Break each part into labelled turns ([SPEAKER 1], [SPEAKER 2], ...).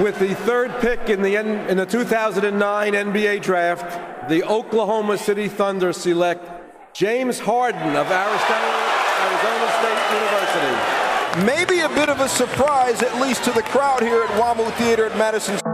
[SPEAKER 1] with the third pick in the, N- in the 2009 NBA draft, the Oklahoma City Thunder select James Harden of Arizona, Arizona State University.
[SPEAKER 2] Maybe a bit of a surprise, at least to the crowd here at WAMU Theater at Madison.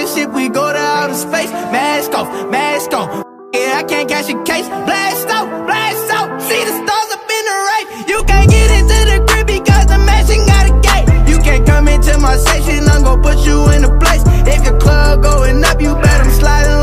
[SPEAKER 3] this shit, we go to outer space. Mask off, mask on. Yeah, I can't catch a case. Blast out, blast out. See the stars up in the right. You can't get into the crib because the mansion got a gate. You can't come into my section, I'm gonna put you in a place. If your club going up, you better slide